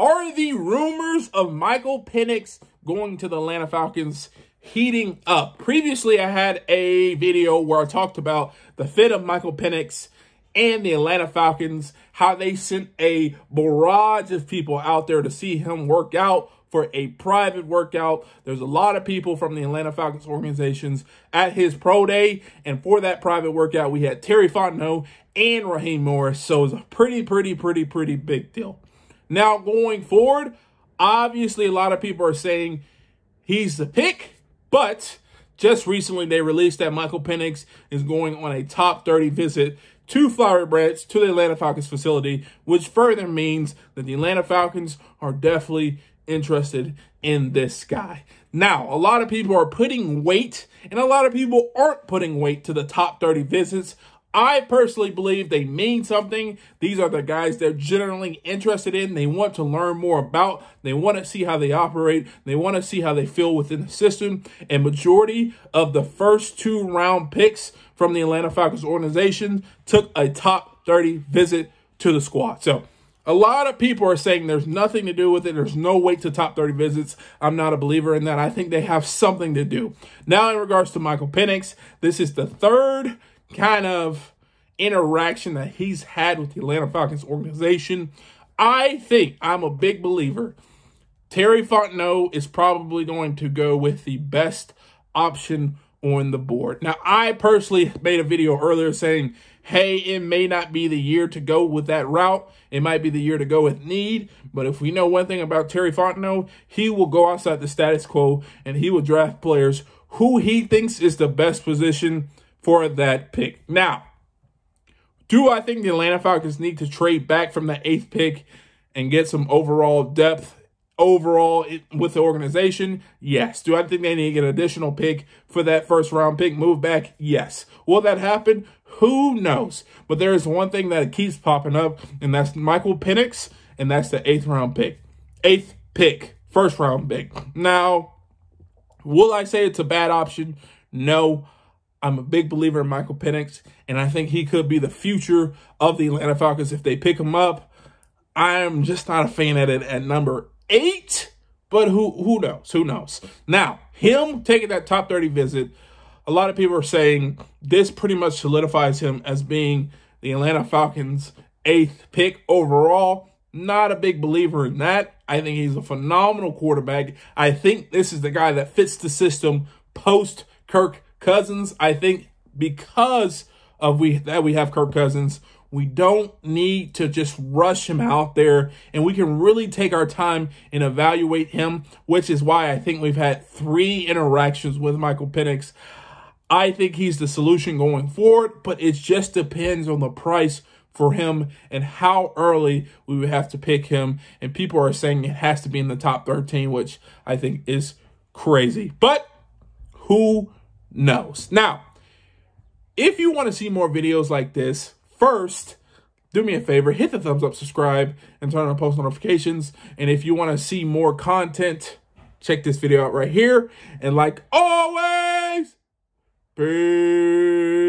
Are the rumors of Michael Penix going to the Atlanta Falcons heating up? Previously, I had a video where I talked about the fit of Michael Penix and the Atlanta Falcons, how they sent a barrage of people out there to see him work out for a private workout. There's a lot of people from the Atlanta Falcons organizations at his pro day. And for that private workout, we had Terry Fontenot and Raheem Morris. So it's a pretty, pretty, pretty, pretty big deal. Now, going forward, obviously, a lot of people are saying he's the pick, but just recently they released that Michael Penix is going on a top 30 visit to Flowery Branch to the Atlanta Falcons facility, which further means that the Atlanta Falcons are definitely interested in this guy. Now, a lot of people are putting weight, and a lot of people aren't putting weight to the top 30 visits. I personally believe they mean something. These are the guys they're generally interested in. They want to learn more about. They want to see how they operate. They want to see how they feel within the system. And majority of the first two round picks from the Atlanta Falcons organization took a top 30 visit to the squad. So a lot of people are saying there's nothing to do with it. There's no weight to top 30 visits. I'm not a believer in that. I think they have something to do. Now, in regards to Michael Penix, this is the third kind of interaction that he's had with the Atlanta Falcons organization. I think I'm a big believer. Terry Fontenot is probably going to go with the best option on the board. Now, I personally made a video earlier saying, hey, it may not be the year to go with that route. It might be the year to go with need. But if we know one thing about Terry Fontenot, he will go outside the status quo and he will draft players who he thinks is the best position for that pick. Now, do I think the Atlanta Falcons need to trade back from the eighth pick and get some overall depth overall with the organization? Yes. Do I think they need to get an additional pick for that first round pick? Move back? Yes. Will that happen? Who knows? But there is one thing that keeps popping up, and that's Michael Penix, and that's the eighth round pick. Eighth pick, first round pick. Now, will I say it's a bad option? No. I'm a big believer in Michael Penix, and I think he could be the future of the Atlanta Falcons if they pick him up. I'm just not a fan at it at number eight, but who who knows? Who knows? Now, him taking that top 30 visit, a lot of people are saying this pretty much solidifies him as being the Atlanta Falcons' eighth pick overall. Not a big believer in that. I think he's a phenomenal quarterback. I think this is the guy that fits the system post Kirk Cousins, I think because of we that we have Kirk Cousins, we don't need to just rush him out there and we can really take our time and evaluate him, which is why I think we've had three interactions with Michael Penix. I think he's the solution going forward, but it just depends on the price for him and how early we would have to pick him. And people are saying it has to be in the top 13, which I think is crazy. But who knows. Now, if you want to see more videos like this, first, do me a favor, hit the thumbs up, subscribe, and turn on post notifications. And if you want to see more content, check this video out right here. And like always, peace.